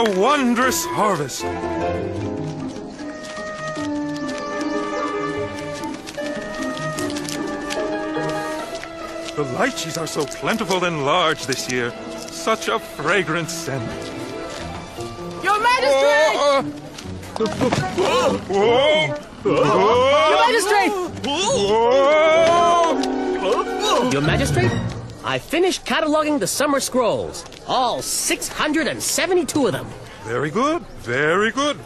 what a wondrous harvest! The lychees are so plentiful and large this year. Such a fragrant scent. Your Majesty! Whoa! Whoa! Your Majesty! Whoa! Your Majesty, I finished cataloging the summer scrolls. All 672 of them. Very good, very good.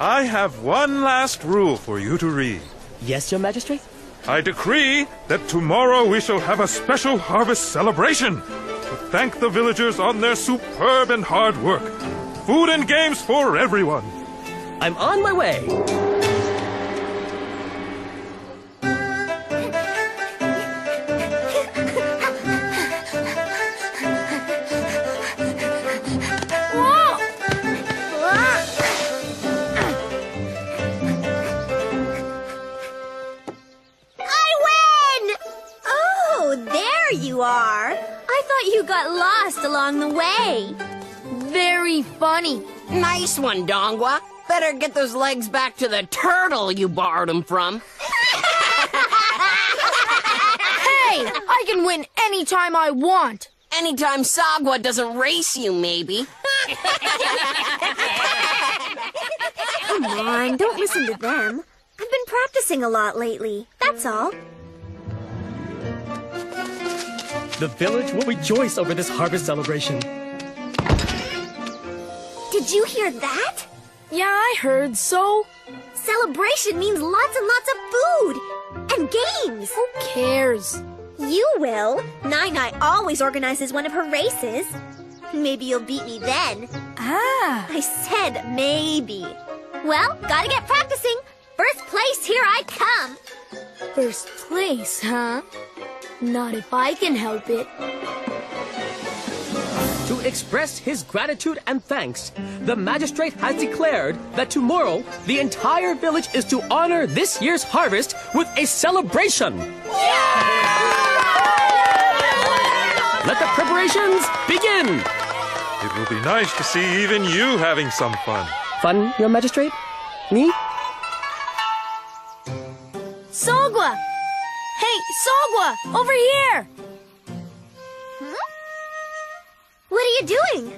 I have one last rule for you to read. Yes, Your Majesty? I decree that tomorrow we shall have a special harvest celebration to thank the villagers on their superb and hard work. Food and games for everyone. I'm on my way. Along the way. Very funny. Nice one, Dongwa. Better get those legs back to the turtle you borrowed them from. Hey, I can win anytime I want. Anytime Sagwa doesn't race you, maybe. Come on, don't listen to them. I've been practicing a lot lately. That's all. The village will rejoice over this harvest celebration. Did you hear that? Yeah, I heard so. Celebration means lots and lots of food and games. Who cares? You will. Nai Nai always organizes one of her races. Maybe you'll beat me then. Ah, I said maybe. Well, gotta get practicing. First place, here I come. first place, huh? Not if I can help it. To express his gratitude and thanks, the magistrate has declared that tomorrow the entire village is to honor this year's harvest with a celebration. Let the preparations begin. It will be nice to see even you having some fun. Fun, Your Magistrate? Me? Hey, Sagwa, over here! What are you doing?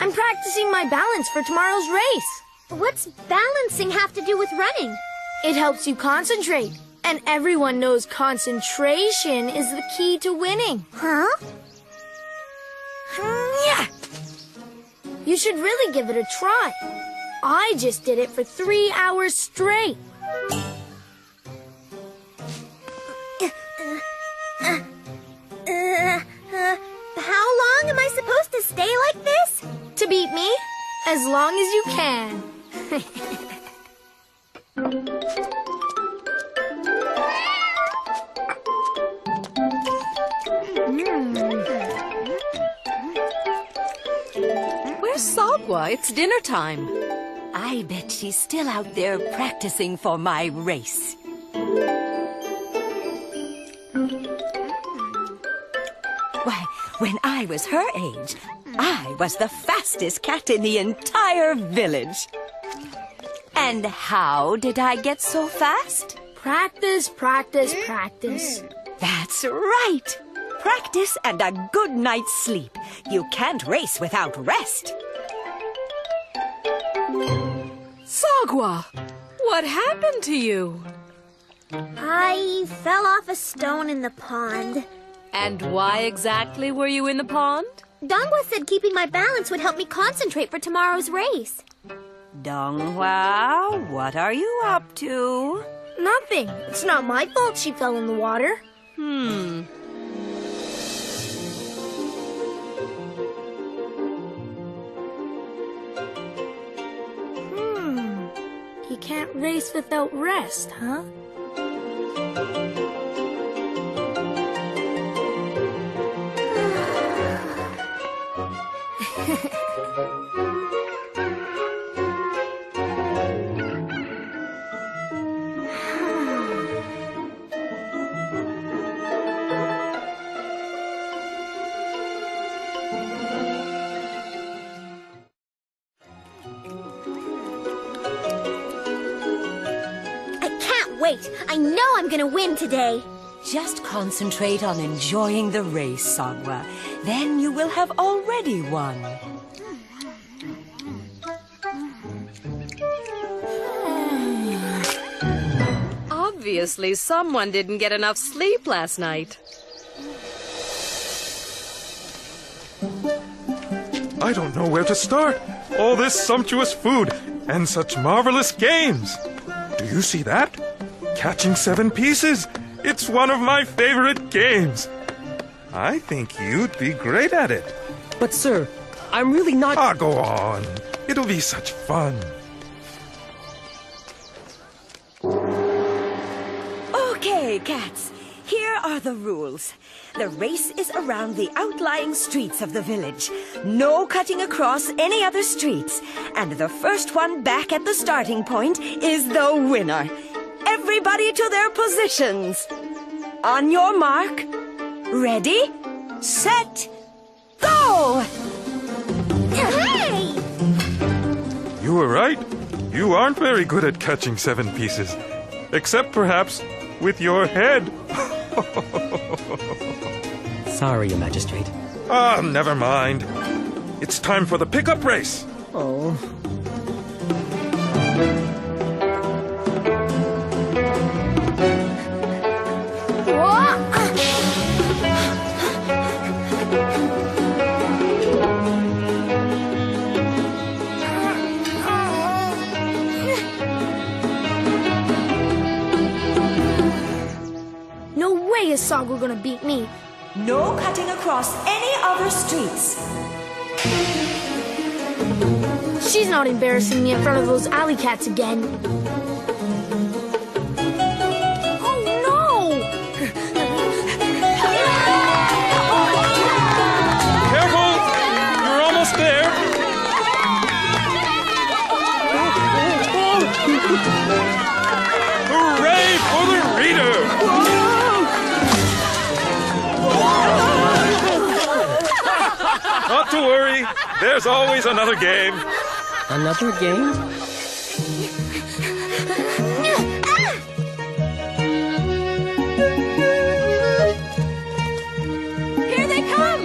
I'm practicing my balance for tomorrow's race. What's balancing have to do with running? It helps you concentrate. And everyone knows concentration is the key to winning. Huh? Hmm, yeah. You should really give it a try. I just did it for three hours straight. Long am I supposed to stay like this? To beat me? As long as you can. Where's Sagwa? It's dinner time. I bet she's still out there practicing for my race. When I was her age, I was the fastest cat in the entire village. And how did I get so fast? Practice, practice, practice. That's right. Practice and a good night's sleep. You can't race without rest. Sagwa, what happened to you? I fell off a stone in the pond. And why exactly were you in the pond? Dongwa said keeping my balance would help me concentrate for tomorrow's race. Dongwa, what are you up to? Nothing. It's not my fault she fell in the water. Hmm. Hmm. You can't race without rest, huh? I know I'm gonna win today! Just concentrate on enjoying the race, Sagwa. Then you will have already won. Obviously, someone didn't get enough sleep last night. I don't know where to start. All this sumptuous food and such marvelous games. Do you see that? Catching seven pieces. It's one of my favorite games. I think you'd be great at it. But, sir, I'm really not. Ah, go on. It'll be such fun. Okay, cats. Here are the rules. The race is around the outlying streets of the village. No cutting across any other streets. And the first one back at the starting point is the winner. Everybody to their positions. On your mark. Ready, set, go! Hey! You were right. You aren't very good at catching seven pieces. Except perhaps with your head. Sorry, Your Magistrate. Ah, never mind. It's time for the pickup race. Oh. Way is gonna beat me. No cutting across any other streets. She's not embarrassing me in front of those alley cats again. There's always another game. Another game? Here they come!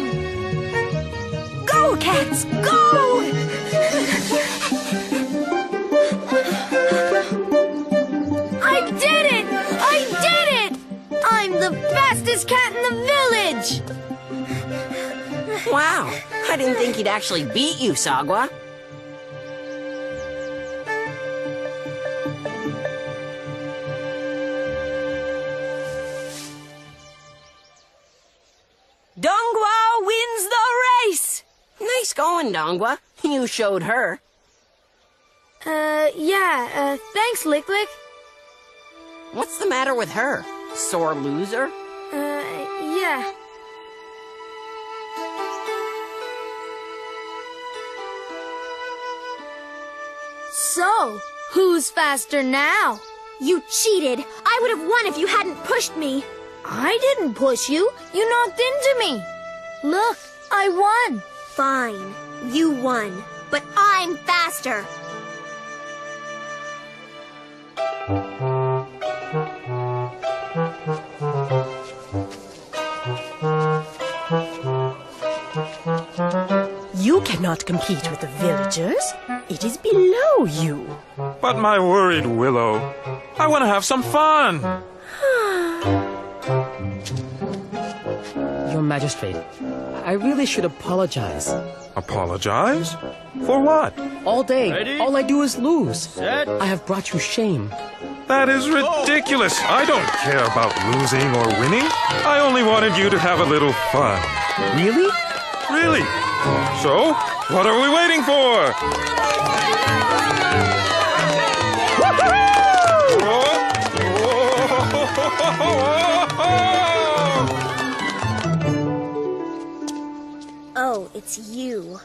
Go, cats, go! I did it! I did it! I'm the fastest cat in the village! Wow, I didn't think he'd actually beat you, Sagwa. Dongwa wins the race! Nice going, Dongwa. You showed her. Uh, yeah, uh, thanks, Lick Lick. What's the matter with her? Sore loser? Uh, yeah. So, who's faster now? You cheated. I would have won if you hadn't pushed me. I didn't push you. You knocked into me. Look, I won. Fine. You won. But I'm faster. You cannot compete with the villagers. It is below you. But my worried Willow, I want to have some fun. Your Magistrate, I really should apologize. Apologize? For what? All day, all I do is lose. I have brought you shame. That is ridiculous. I don't care about losing or winning. I only wanted you to have a little fun. Really? Really? So, what are we waiting for? Oh, it's you.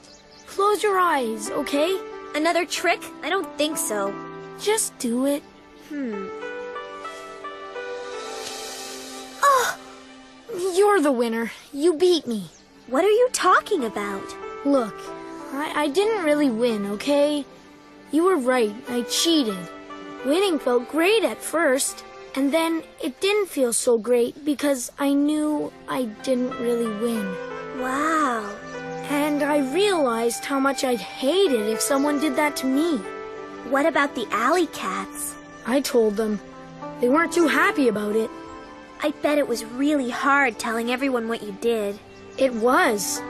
Close your eyes, okay? Another trick? I don't think so. Just do it. Hmm. Oh! You're the winner. You beat me. What are you talking about? Look, I, I didn't really win, okay? You were right. I cheated. Winning felt great at first. And then it didn't feel so great because I knew I didn't really win. Wow. And I realized how much I'd hate it if someone did that to me. What about the alley cats? I told them. They weren't too happy about it. I bet it was really hard telling everyone what you did. It was.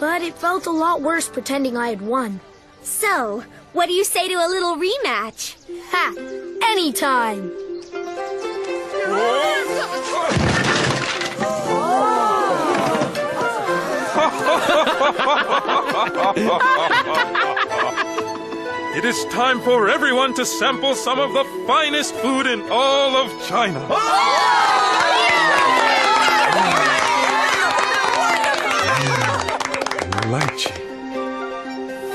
But it felt a lot worse pretending I had won. So, what do you say to a little rematch? Ha! Anytime! It is time for everyone to sample some of the finest food in all of China. Oh! Lychee.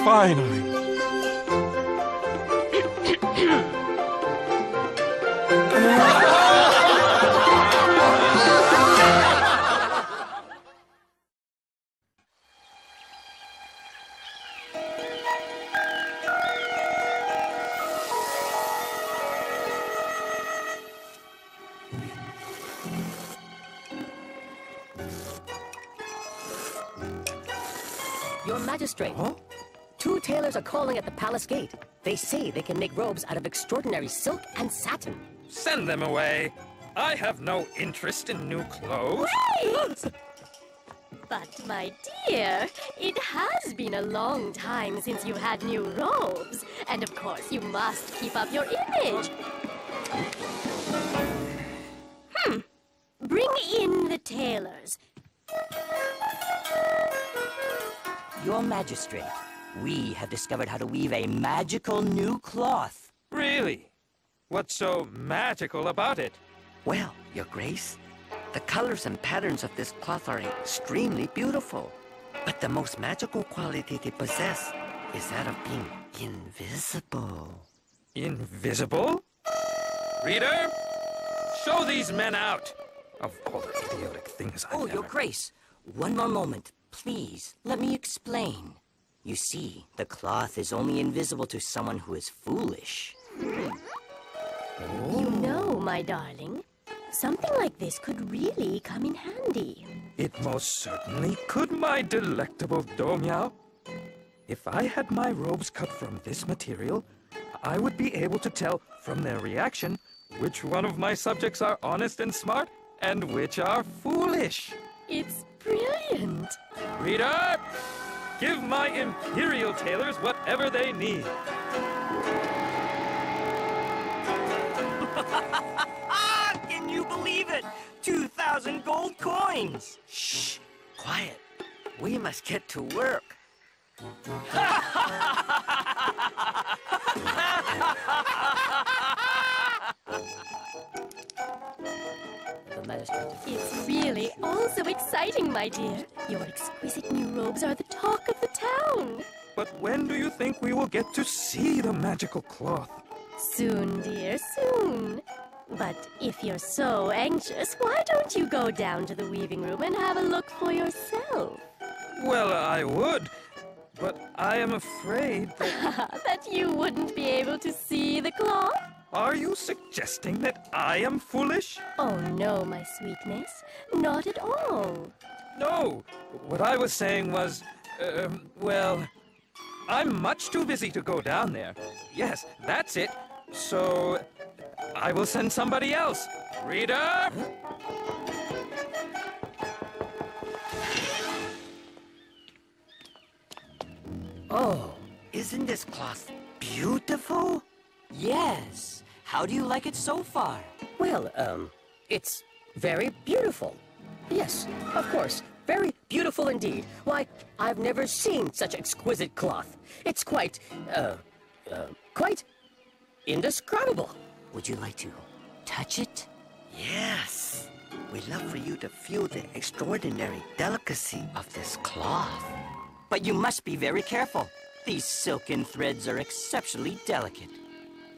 Finally. Palace gate. They say they can make robes out of extraordinary silk and satin. Send them away. I have no interest in new clothes. But, my dear, it has been a long time since you had new robes. And of course, you must keep up your image. Hmm. Bring in the tailors. Your Magistrate, we have discovered how to weave a magical new cloth. Really? What's so magical about it? Well, Your Grace, the colors and patterns of this cloth are extremely beautiful. But the most magical quality they possess is that of being invisible. Invisible? Reader, show these men out. Of all the idiotic things I've Oh. Your Grace, one more moment, please. Let me explain. You see, the cloth is only invisible to someone who is foolish. You know, my darling, something like this could really come in handy. It most certainly could, my delectable Domyao. If I had my robes cut from this material, I would be able to tell from their reaction which one of my subjects are honest and smart and which are foolish. It's brilliant. Reader, give my imperial tailors whatever they need. Ah, can you believe it? 2,000 gold coins! Shh, quiet. We must get to work. It's really all so exciting, my dear. Your exquisite new robes are the talk of the town. But when do you think we will get to see the magical cloth? Soon, dear, soon. But if you're so anxious, why don't you go down to the weaving room and have a look for yourself? Well, I would, but I am afraid that... that you wouldn't be able to see the cloth? Are you suggesting that I am foolish? Oh, no, my sweetness. Not at all. No. What I was saying was, um, well, I'm much too busy to go down there. Yes, that's it. So, I will send somebody else. Reader? Oh, isn't this cloth beautiful? Yes. How do you like it so far? Well, um, it's very beautiful. Yes, of course. Very beautiful indeed. Why, I've never seen such exquisite cloth. It's quite, uh, uh, quite indescribable. Would you like to touch it? Yes. We'd love for you to feel the extraordinary delicacy of this cloth. But you must be very careful. These silken threads are exceptionally delicate.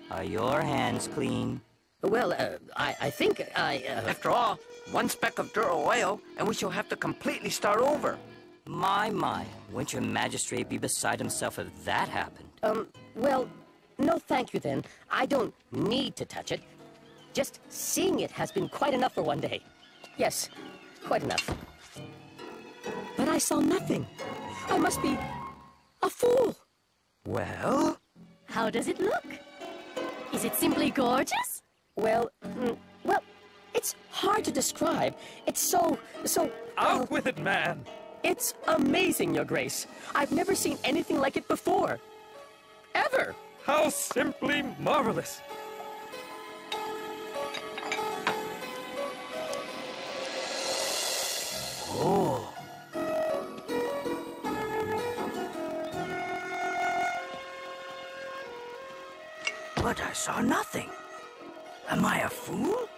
Are your hands clean? Well, uh, I, I think I, uh... After all, one speck of dirt or oil, and we shall have to completely start over. My, my, wouldn't your magistrate be beside himself if that happened? Um, well, no thank you then. I don't need to touch it. Just seeing it has been quite enough for one day. Yes, quite enough. But I saw nothing. I must be a fool. Well? How does it look? Is it simply gorgeous? Well, mm, well, it's hard to describe. It's so, so... Out uh, with it, man! It's amazing, Your Grace. I've never seen anything like it before. Ever! How simply marvelous! Oh. But I saw nothing. Am I a fool?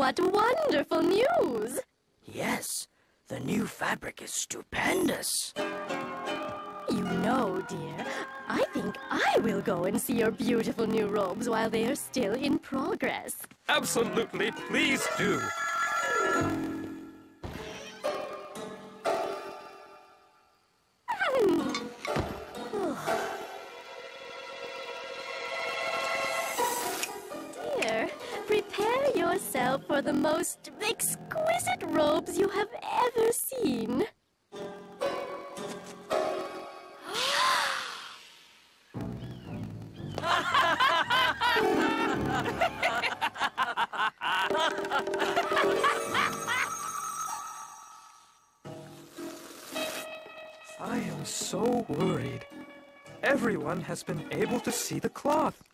What wonderful news! Yes, the new fabric is stupendous. You know, dear, I think I will go and see your beautiful new robes while they are still in progress. Absolutely, please do. Yourself for the most exquisite robes you have ever seen. I am so worried. Everyone has been able to see the cloth.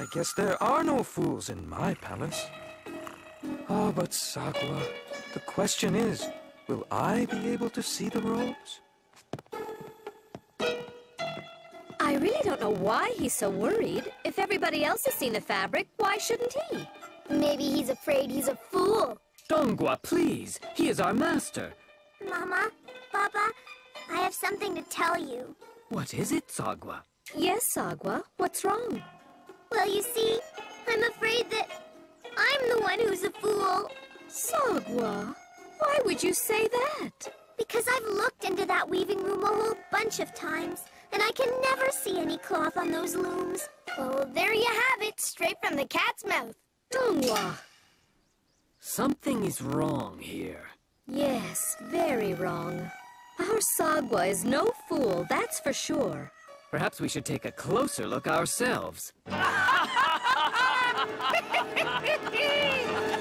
I guess there are no fools in my palace. Oh, but Sagwa, the question is, will I be able to see the robes? I really don't know why he's so worried. If everybody else has seen the fabric, why shouldn't he? Maybe he's afraid he's a fool. Dongwa, please. He is our master. Mama, Papa, I have something to tell you. What is it, Sagwa? Yes, Sagwa. What's wrong? Well, you see, I'm afraid that I'm the one who's a fool. Sagwa, why would you say that? Because I've looked into that weaving room a whole bunch of times, and I can never see any cloth on those looms. Well, there you have it, straight from the cat's mouth. Dongwa. Something is wrong here. Yes, very wrong. Our Sagwa is no fool, that's for sure. Perhaps we should take a closer look ourselves.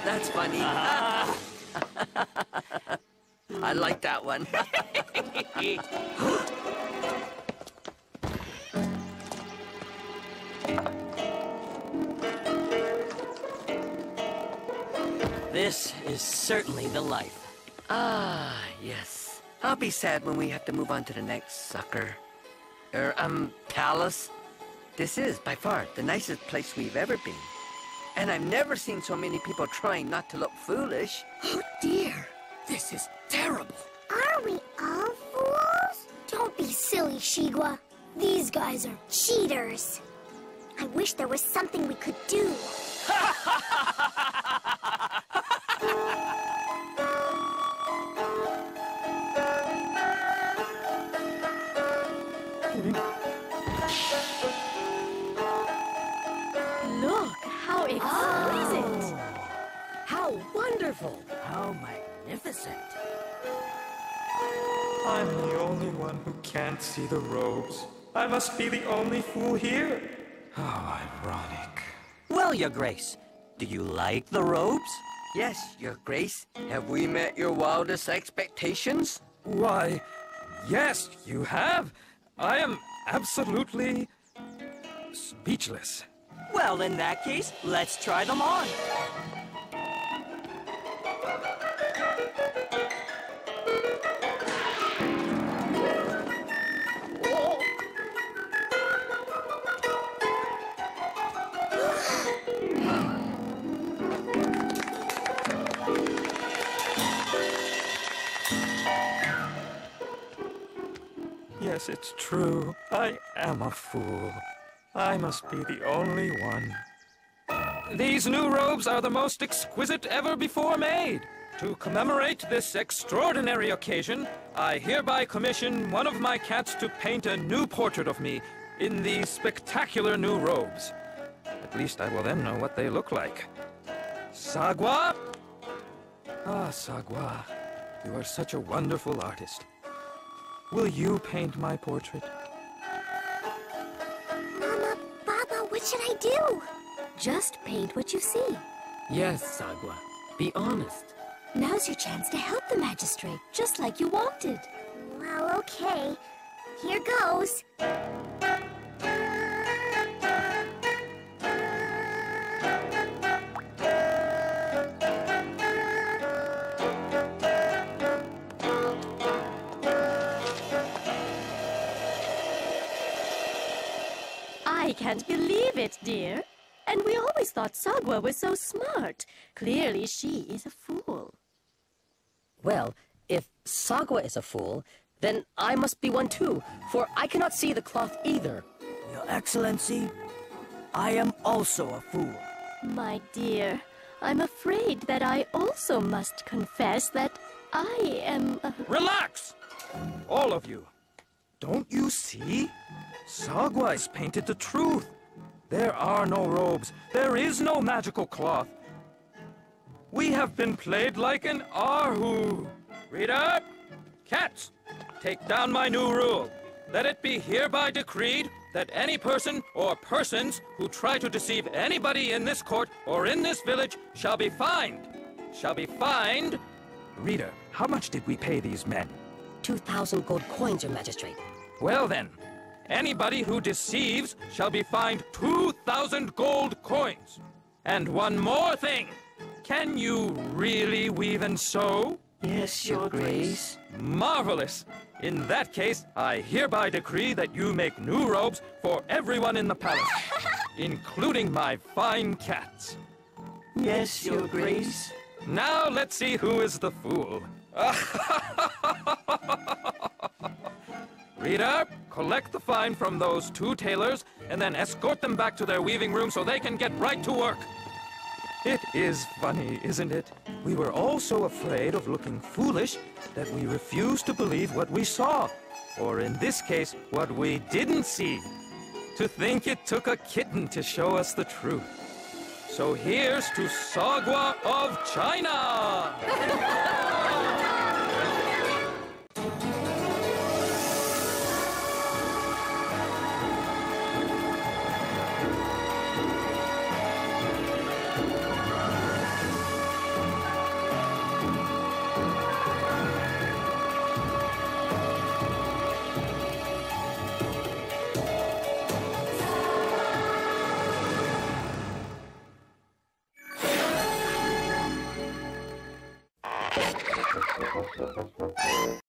That's funny. I like that one. this is certainly the life. Ah, yes. I'll be sad when we have to move on to the next sucker. Er, um, palace. This is, by far, the nicest place we've ever been. And I've never seen so many people trying not to look foolish. Oh dear, this is terrible. Are we all fools? Don't be silly, Sheegwa. These guys are cheaters. I wish there was something we could do. Look, see the robes. I must be the only fool here. How ironic. Well, Your Grace, do you like the robes? Yes, Your Grace. Have we met your wildest expectations? Why, yes, you have. I am absolutely speechless. Well, in that case, let's try them on. It's true. I am a fool. I must be the only one. These new robes are the most exquisite ever before made. To commemorate this extraordinary occasion, I hereby commission one of my cats to paint a new portrait of me in these spectacular new robes. At least I will then know what they look like. Sagwa! Ah, Sagwa, you are such a wonderful artist. Will you paint my portrait? Mama, Baba, what should I do? Just paint what you see. Yes, Sagwa. Be honest. Now's your chance to help the magistrate, just like you wanted. Well, okay. Here goes. Can't believe it, dear. And we always thought Sagwa was so smart. Clearly, she is a fool. Well, if Sagwa is a fool, then I must be one too, for I cannot see the cloth either. Your Excellency, I am also a fool. My dear, I'm afraid that I also must confess that I am a... Relax! All of you. Don't you see? Sagwa is painted the truth. There are no robes. There is no magical cloth. We have been played like an erhu. Reader! Cats! Take down my new rule. Let it be hereby decreed that any person or persons who try to deceive anybody in this court or in this village shall be fined. Shall be fined. Reader, how much did we pay these men? Two thousand gold coins, your magistrate. Well then, anybody who deceives shall be fined 2,000 gold coins. And one more thing. Can you really weave and sew? Yes, Your Grace. Marvelous! In that case, I hereby decree that you make new robes for everyone in the palace, including my fine cats. Yes, Your Grace. Now let's see who is the fool. Reader, collect the fine from those two tailors and then escort them back to their weaving room so they can get right to work. It is funny, isn't it? We were all so afraid of looking foolish that we refused to believe what we saw, or in this case, what we didn't see. To think it took a kitten to show us the truth. So here's to Sagwa of China!